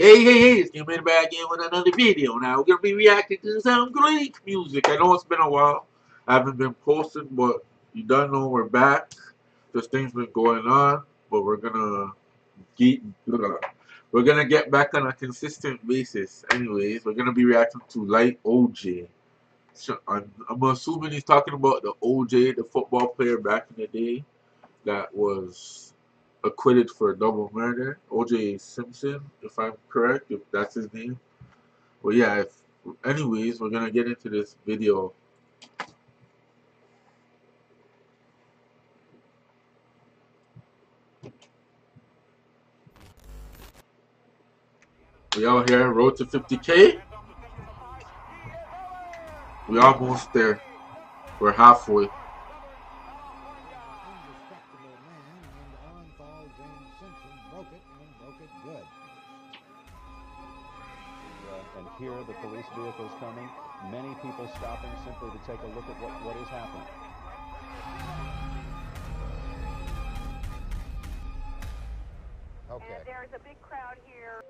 Hey, hey, hey, it's coming back again with another video. Now, we're going to be reacting to some Greek music. I know it's been a while. I haven't been posting, but you don't know we're back. Just things been going on, but we're going to. We're going to get back on a consistent basis. Anyways, we're going to be reacting to Light OJ. So I'm, I'm assuming he's talking about the OJ, the football player back in the day that was acquitted for a double murder. O.J. Simpson, if I'm correct, if that's his name. Well, yeah. If, anyways, we're gonna get into this video. We out here, road to 50k. We almost there. We're halfway. And here the police vehicles coming. Many people stopping simply to take a look at what, what is happening. Okay. And there's a big crowd here.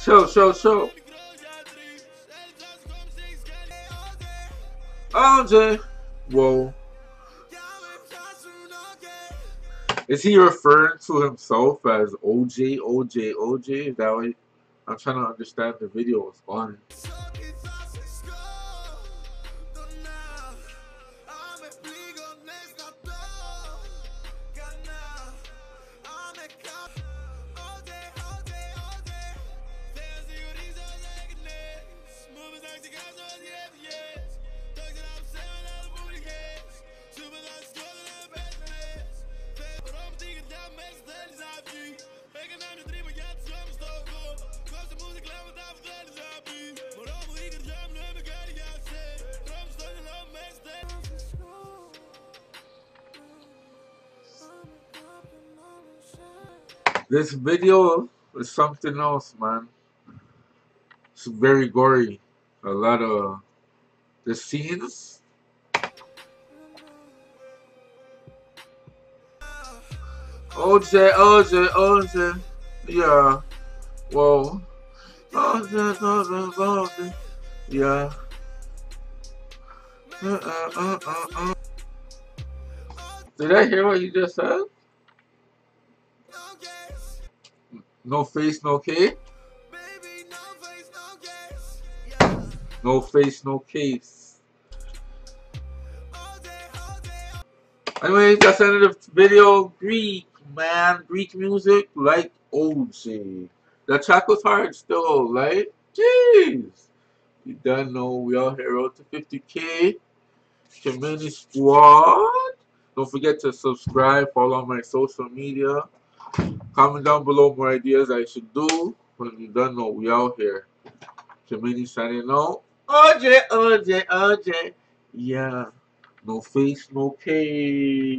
Show, so, so. OJ. Whoa. Is he referring to himself as OJ, OJ, OJ? Is that what I'm trying to understand the video was on. This video is something else, man. It's very gory. A lot of the scenes. OJ, OJ, OJ. Yeah. Whoa. OJ, OJ, OJ. Yeah. Uh, uh, uh. Did I hear what you just said? No face, no case. no, face, no case. Anyways, that's the end of the video. Greek, man. Greek music like OJ. The track was hard still, right? Jeez. You done know we all here road to 50k. King Mainey Squad. Don't forget to subscribe, follow my social media. Comment down below more ideas I should do. When you done know we out here. King Mainey signing out. OJ, OJ, OJ. Yeah. No face, no case.